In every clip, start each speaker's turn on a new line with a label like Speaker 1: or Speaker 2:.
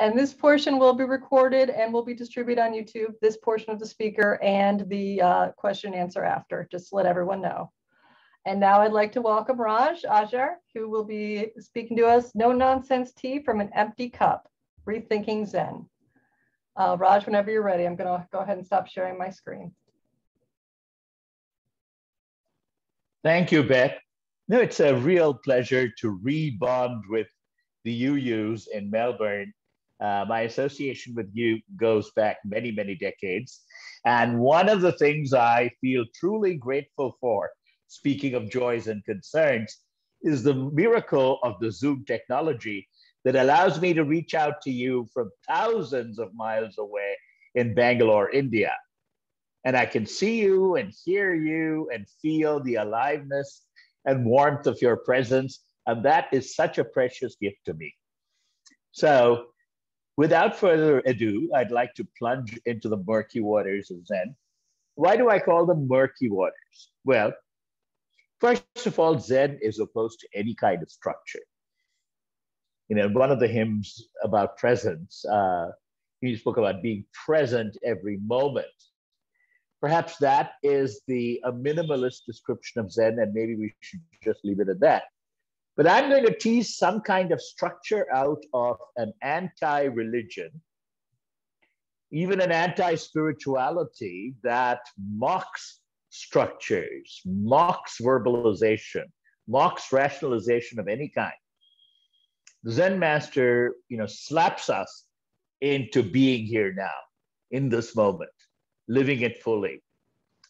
Speaker 1: And this portion will be recorded and will be distributed on YouTube, this portion of the speaker and the uh, question and answer after, just to let everyone know. And now I'd like to welcome Raj Ayyar, who will be speaking to us, No Nonsense Tea from an Empty Cup, Rethinking Zen. Uh, Raj, whenever you're ready, I'm gonna go ahead and stop sharing my screen.
Speaker 2: Thank you, Beth. No, it's a real pleasure to rebond with the UUs in Melbourne uh, my association with you goes back many, many decades. And one of the things I feel truly grateful for, speaking of joys and concerns, is the miracle of the Zoom technology that allows me to reach out to you from thousands of miles away in Bangalore, India. And I can see you and hear you and feel the aliveness and warmth of your presence. And that is such a precious gift to me. So Without further ado, I'd like to plunge into the murky waters of Zen. Why do I call them murky waters? Well, first of all, Zen is opposed to any kind of structure. You know, one of the hymns about presence, uh, he spoke about being present every moment. Perhaps that is the a minimalist description of Zen, and maybe we should just leave it at that. But I'm going to tease some kind of structure out of an anti religion, even an anti spirituality that mocks structures, mocks verbalization, mocks rationalization of any kind. The Zen master, you know, slaps us into being here now, in this moment, living it fully,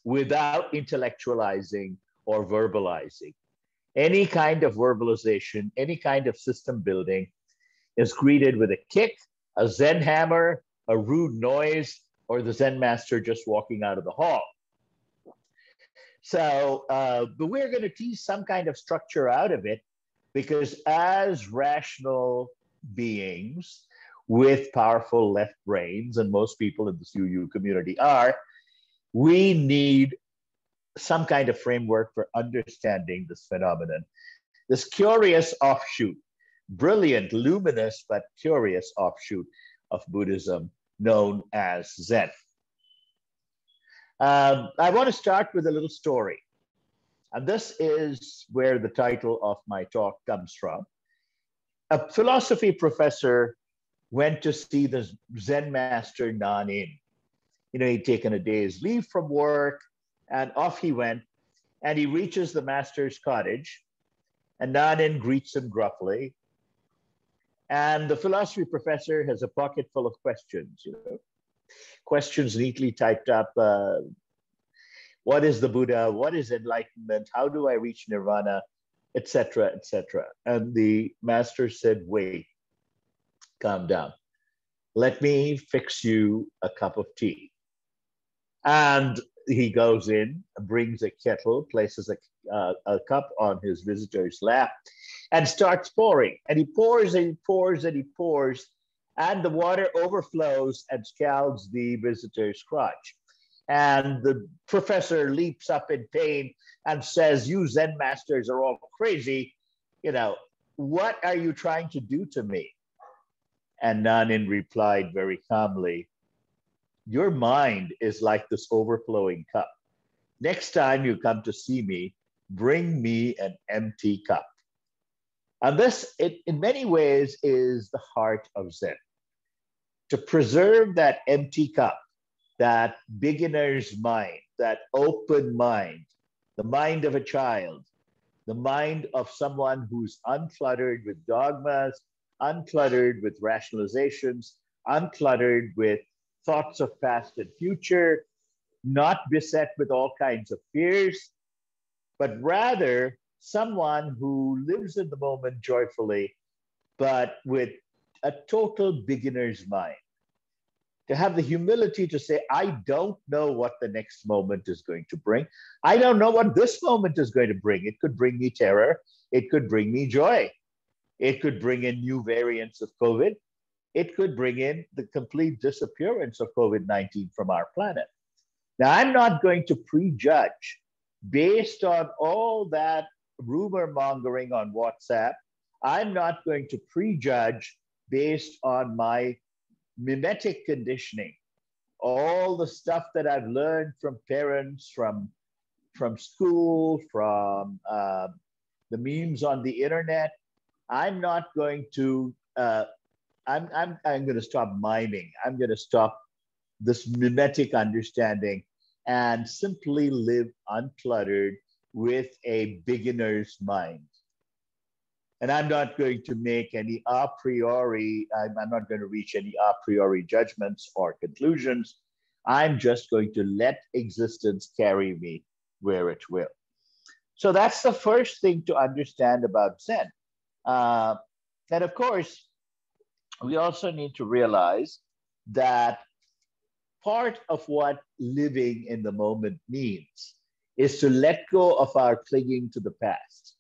Speaker 2: without intellectualizing or verbalizing any kind of verbalization, any kind of system building is greeted with a kick, a Zen hammer, a rude noise, or the Zen master just walking out of the hall. So, uh, but we're going to tease some kind of structure out of it because as rational beings with powerful left brains, and most people in the UU community are, we need some kind of framework for understanding this phenomenon. This curious offshoot, brilliant, luminous, but curious offshoot of Buddhism known as Zen. Um, I want to start with a little story. And this is where the title of my talk comes from. A philosophy professor went to see the Zen master Nanin. You know, he'd taken a day's leave from work and off he went. And he reaches the master's cottage, and Nanin greets him gruffly. And the philosophy professor has a pocket full of questions, you know, questions neatly typed up. Uh, what is the Buddha? What is enlightenment? How do I reach nirvana? Etc. Etc. And the master said, "Wait, calm down. Let me fix you a cup of tea." And he goes in, brings a kettle, places a, uh, a cup on his visitor's lap, and starts pouring. And he pours and he pours and he pours, and the water overflows and scalds the visitor's crotch. And the professor leaps up in pain and says, You Zen masters are all crazy. You know, what are you trying to do to me? And Nanin replied very calmly, your mind is like this overflowing cup. Next time you come to see me, bring me an empty cup. And this, it, in many ways, is the heart of Zen. To preserve that empty cup, that beginner's mind, that open mind, the mind of a child, the mind of someone who's uncluttered with dogmas, uncluttered with rationalizations, uncluttered with thoughts of past and future, not beset with all kinds of fears, but rather someone who lives in the moment joyfully, but with a total beginner's mind. To have the humility to say, I don't know what the next moment is going to bring. I don't know what this moment is going to bring. It could bring me terror. It could bring me joy. It could bring in new variants of COVID it could bring in the complete disappearance of COVID 19 from our planet. Now, I'm not going to prejudge based on all that rumor mongering on WhatsApp. I'm not going to prejudge based on my mimetic conditioning. All the stuff that I've learned from parents, from, from school, from uh, the memes on the internet, I'm not going to, uh, I'm, I'm, I'm going to stop miming. I'm going to stop this mimetic understanding and simply live uncluttered with a beginner's mind. And I'm not going to make any a priori, I'm, I'm not going to reach any a priori judgments or conclusions. I'm just going to let existence carry me where it will. So that's the first thing to understand about Zen. Uh, and of course, we also need to realize that part of what living in the moment means is to let go of our clinging to the past.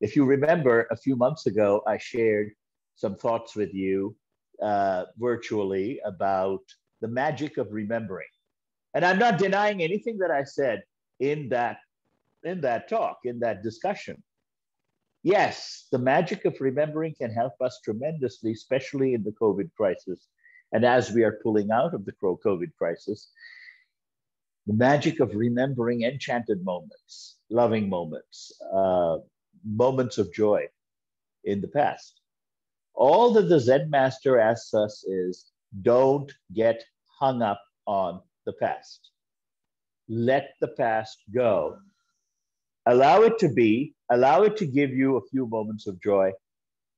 Speaker 2: If you remember, a few months ago, I shared some thoughts with you uh, virtually about the magic of remembering. And I'm not denying anything that I said in that, in that talk, in that discussion. Yes, the magic of remembering can help us tremendously, especially in the COVID crisis. And as we are pulling out of the COVID crisis, the magic of remembering enchanted moments, loving moments, uh, moments of joy in the past. All that the Zen master asks us is don't get hung up on the past. Let the past go. Allow it to be, allow it to give you a few moments of joy,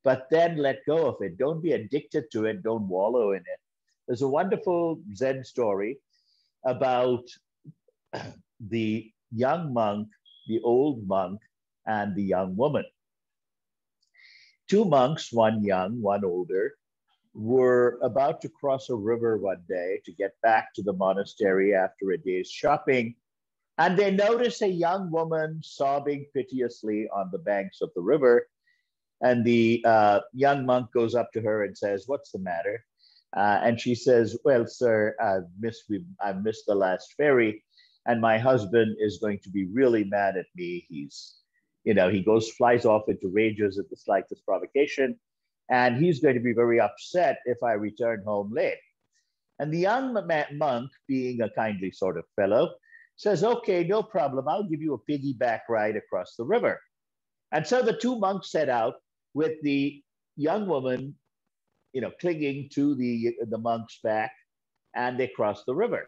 Speaker 2: but then let go of it. Don't be addicted to it, don't wallow in it. There's a wonderful Zen story about the young monk, the old monk, and the young woman. Two monks, one young, one older, were about to cross a river one day to get back to the monastery after a day's shopping. And they notice a young woman sobbing piteously on the banks of the river. And the uh, young monk goes up to her and says, What's the matter? Uh, and she says, Well, sir, I've missed, I've missed the last ferry and my husband is going to be really mad at me. He's, you know, he goes, flies off into rages at the slightest provocation, and he's going to be very upset if I return home late. And the young monk, being a kindly sort of fellow, says, Okay, no problem. I'll give you a piggyback ride across the river. And so the two monks set out with the young woman, you know, clinging to the, the monk's back, and they cross the river.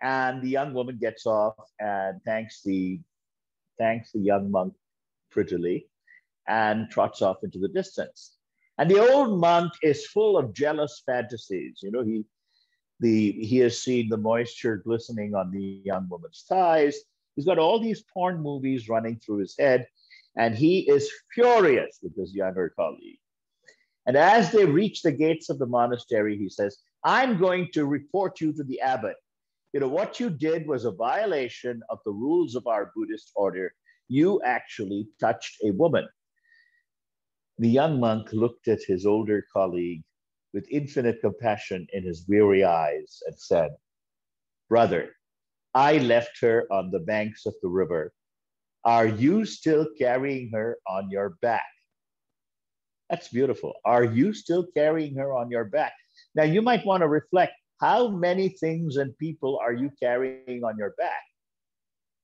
Speaker 2: And the young woman gets off and thanks the thanks the young monk prettily and trots off into the distance. And the old monk is full of jealous fantasies. You know, he the he has seen the moisture glistening on the young woman's thighs. He's got all these porn movies running through his head, and he is furious with his younger colleague. And as they reach the gates of the monastery, he says, I'm going to report you to the abbot you know, what you did was a violation of the rules of our Buddhist order. You actually touched a woman. The young monk looked at his older colleague with infinite compassion in his weary eyes and said, Brother, I left her on the banks of the river. Are you still carrying her on your back? That's beautiful. Are you still carrying her on your back? Now, you might want to reflect how many things and people are you carrying on your back?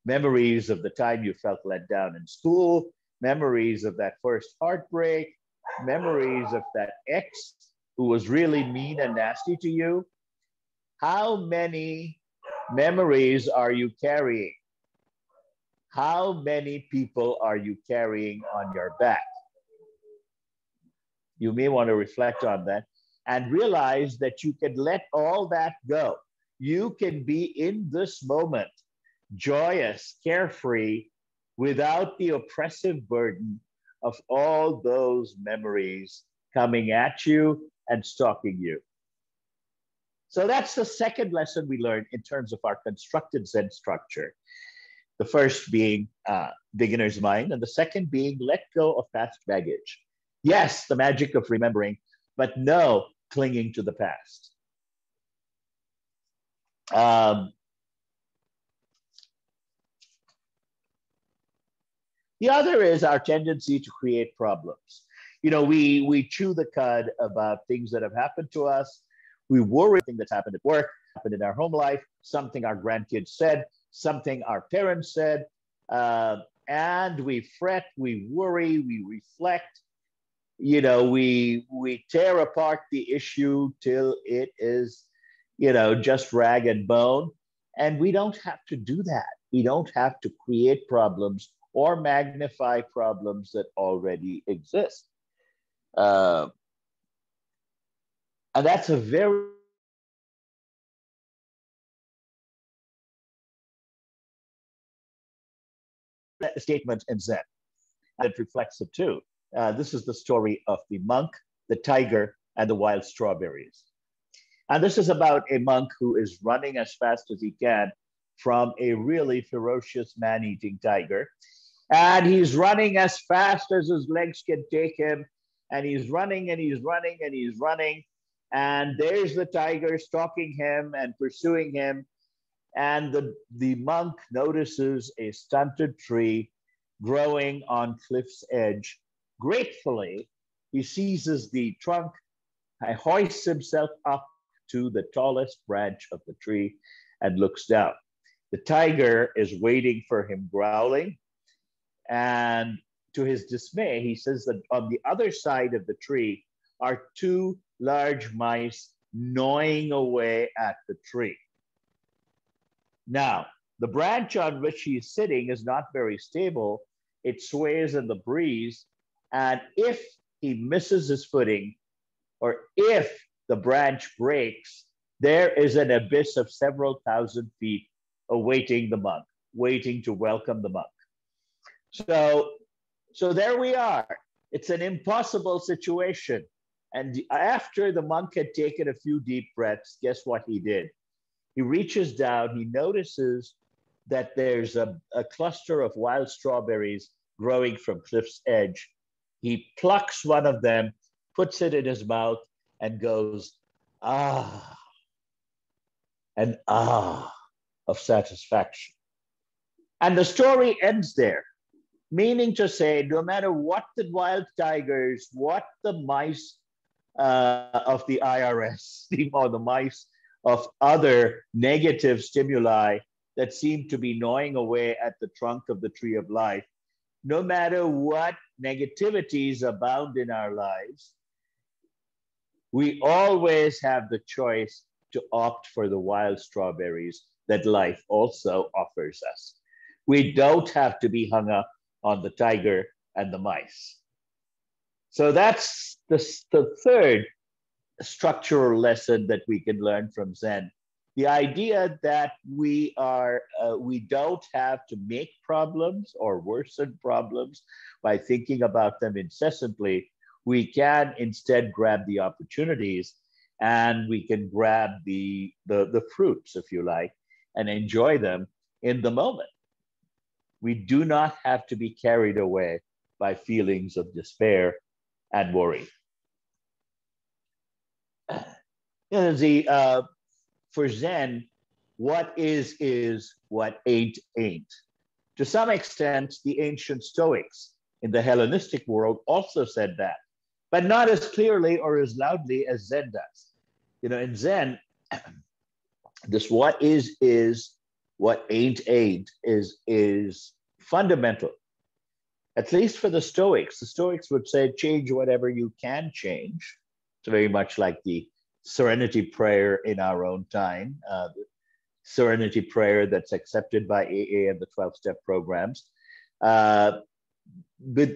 Speaker 2: Memories of the time you felt let down in school, memories of that first heartbreak, memories of that ex who was really mean and nasty to you. How many memories are you carrying? How many people are you carrying on your back? You may want to reflect on that and realize that you can let all that go. You can be in this moment, joyous, carefree, without the oppressive burden of all those memories coming at you and stalking you. So that's the second lesson we learned in terms of our constructed Zen structure. The first being uh, beginner's mind, and the second being let go of past baggage. Yes, the magic of remembering, but no, clinging to the past. Um, the other is our tendency to create problems. You know, we we chew the cud about things that have happened to us. We worry things that's happened at work, happened in our home life, something our grandkids said, something our parents said, uh, and we fret, we worry, we reflect. You know, we we tear apart the issue till it is, you know, just rag and bone. And we don't have to do that. We don't have to create problems or magnify problems that already exist. Uh, and that's a very statement in Zen. And it reflects it too. Uh, this is the story of the monk, the tiger, and the wild strawberries. And this is about a monk who is running as fast as he can from a really ferocious man eating tiger. And he's running as fast as his legs can take him and he's running and he's running and he's running. And there's the tiger stalking him and pursuing him. And the, the monk notices a stunted tree growing on cliff's edge. Gratefully, he seizes the trunk hoists himself up to the tallest branch of the tree and looks down. The tiger is waiting for him, growling. And to his dismay, he says that on the other side of the tree are two large mice gnawing away at the tree. Now, the branch on which he is sitting is not very stable. It sways in the breeze. And if he misses his footing, or if the branch breaks, there is an abyss of several thousand feet awaiting the monk, waiting to welcome the monk. So so there we are. It's an impossible situation. And after the monk had taken a few deep breaths, guess what he did? He reaches down, he notices that there's a, a cluster of wild strawberries growing from cliff's edge. He plucks one of them, puts it in his mouth, and goes, ah, and ah of satisfaction. And the story ends there meaning to say, no matter what the wild tigers, what the mice uh, of the IRS or the mice of other negative stimuli that seem to be gnawing away at the trunk of the tree of life, no matter what negativities abound in our lives, we always have the choice to opt for the wild strawberries that life also offers us. We don't have to be hung up on the tiger and the mice. So that's the, the third structural lesson that we can learn from Zen. The idea that we are uh, we don't have to make problems or worsen problems by thinking about them incessantly. We can instead grab the opportunities and we can grab the, the, the fruits, if you like, and enjoy them in the moment. We do not have to be carried away by feelings of despair and worry. You know, the, uh, for Zen, what is, is, what ain't, ain't. To some extent, the ancient Stoics in the Hellenistic world also said that, but not as clearly or as loudly as Zen does. You know, in Zen, this what is, is, what ain't ain't is is fundamental at least for the stoics. The stoics would say change whatever you can change. It's very much like the serenity prayer in our own time uh, serenity prayer that's accepted by aa and the 12 step programs. Uh, but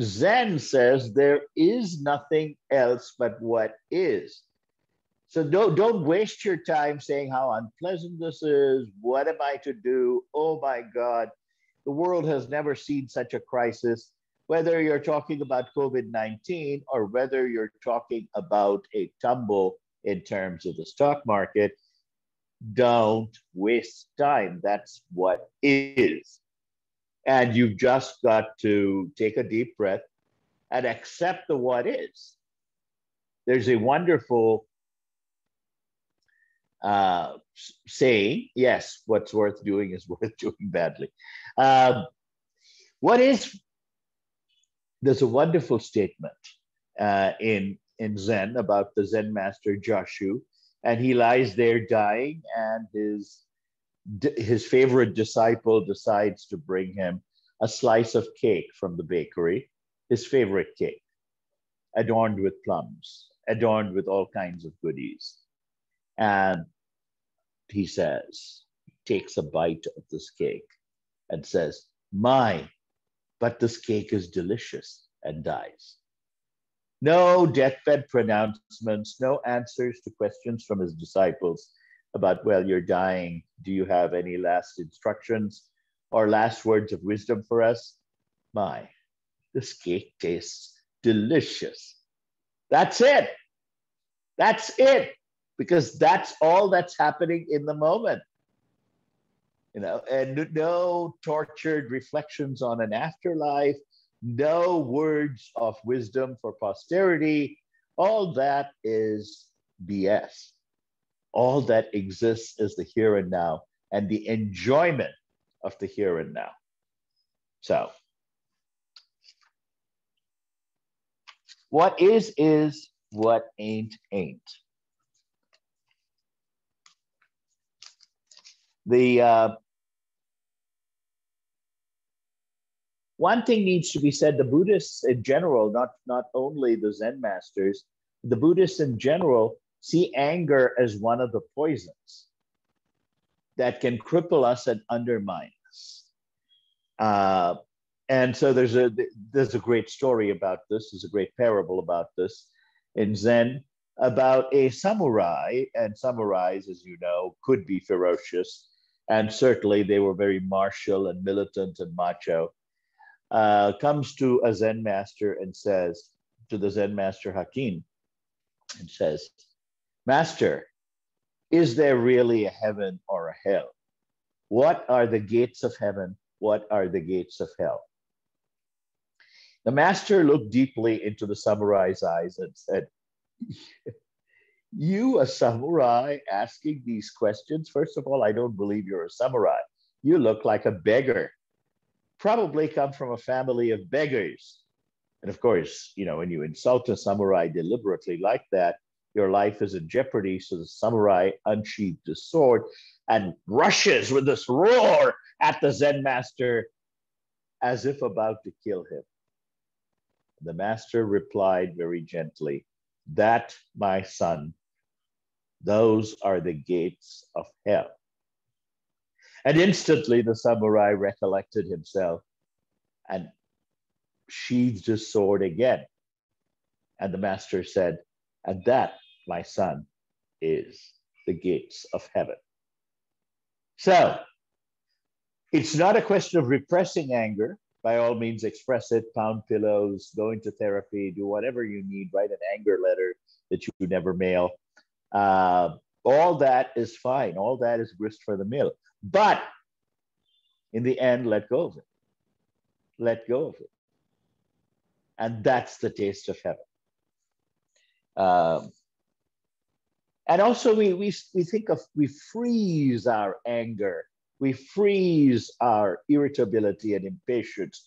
Speaker 2: zen says there is nothing else but what is so don't don't waste your time saying how unpleasant this is. What am I to do? Oh my God, the world has never seen such a crisis. Whether you're talking about COVID 19 or whether you're talking about a tumble in terms of the stock market, don't waste time. That's what is. And you've just got to take a deep breath and accept the what is. There's a wonderful saying, yes, what's worth doing is worth doing badly. Um, what is there's a wonderful statement uh, in, in Zen about the Zen master Jashu, and he lies there dying, and his, his favorite disciple decides to bring him a slice of cake from the bakery, his favorite cake, adorned with plums, adorned with all kinds of goodies. And he says, takes a bite of this cake and says, My, but this cake is delicious, and dies. No deathbed pronouncements, no answers to questions from his disciples about, well, you're dying. Do you have any last instructions or last words of wisdom for us? My, this cake tastes delicious. That's it. That's it. Because that's all that's happening in the moment you know, and no tortured reflections on an afterlife, no words of wisdom for posterity. All that is BS. All that exists is the here and now and the enjoyment of the here and now. So, what is, is, what ain't, ain't. The uh, one thing needs to be said: the Buddhists in general, not not only the Zen masters, the Buddhists in general see anger as one of the poisons that can cripple us and undermine us. Uh, and so there's a there's a great story about this. There's a great parable about this in Zen about a samurai, and samurais, as you know, could be ferocious, and certainly they were very martial and militant and macho. Uh, comes to a Zen master and says to the Zen master Hakuin, and says, Master, is there really a heaven or a hell? What are the gates of heaven? What are the gates of hell? The master looked deeply into the samurai's eyes and said, You, a samurai, asking these questions? First of all, I don't believe you're a samurai. You look like a beggar. Probably come from a family of beggars. And of course, you know, when you insult a samurai deliberately like that, your life is in jeopardy. So the samurai unsheathed his sword and rushes with this roar at the Zen master as if about to kill him. The master replied very gently, That, my son, those are the gates of hell. And instantly the samurai recollected himself and sheathed his sword again. And the master said, And that, my son, is the gates of heaven. So it's not a question of repressing anger. By all means, express it, pound pillows, go into therapy, do whatever you need, write an anger letter that you never mail. Uh, all that is fine. All that is grist for the mill. But in the end, let go of it. Let go of it. And that's the taste of heaven. Um, and also, we, we, we think of, we freeze our anger, we freeze our irritability and impatience,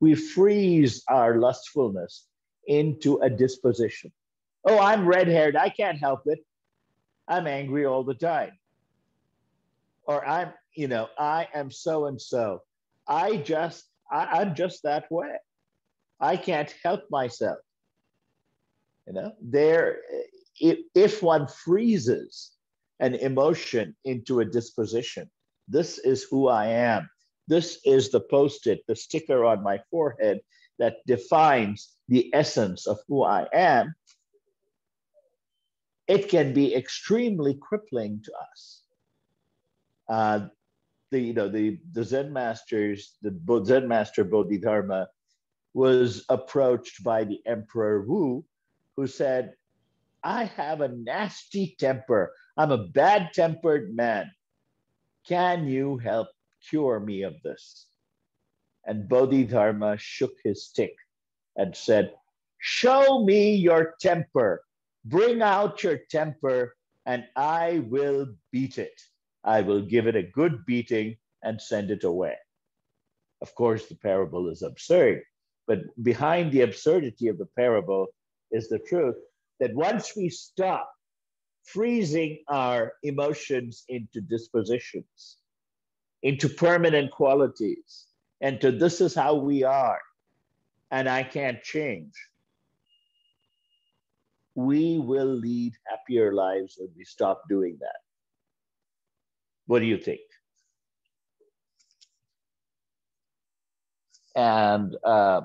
Speaker 2: we freeze our lustfulness into a disposition. Oh, I'm red haired, I can't help it. I'm angry all the time. Or I'm, you know, I am so and so. I just, I, I'm just that way. I can't help myself. You know, there, if, if one freezes an emotion into a disposition, this is who I am. This is the post it, the sticker on my forehead that defines the essence of who I am it can be extremely crippling to us. Uh, the you know the the Zen masters, the Zen master Bodhidharma, was approached by the Emperor Wu, who said, "I have a nasty temper. I'm a bad-tempered man. Can you help cure me of this?" And Bodhidharma shook his stick and said, "Show me your temper." Bring out your temper, and I will beat it. I will give it a good beating and send it away. Of course, the parable is absurd But behind the absurdity of the parable is the truth that once we stop freezing our emotions into dispositions, into permanent qualities, and to this is how we are, and I can't change, we will lead happier lives when we stop doing that. What do you think? And uh,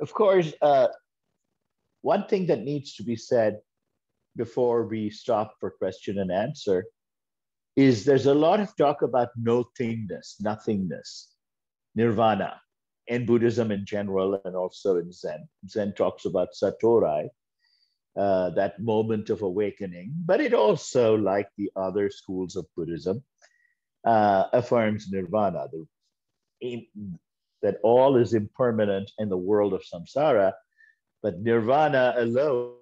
Speaker 2: of course, uh, one thing that needs to be said before we stop for question and answer is there's a lot of talk about no thingness, nothingness, nirvana in Buddhism in general and also in Zen. Zen talks about satori, uh, that moment of awakening, but it also, like the other schools of Buddhism, uh, affirms nirvana, the, in, that all is impermanent in the world of samsara, but nirvana alone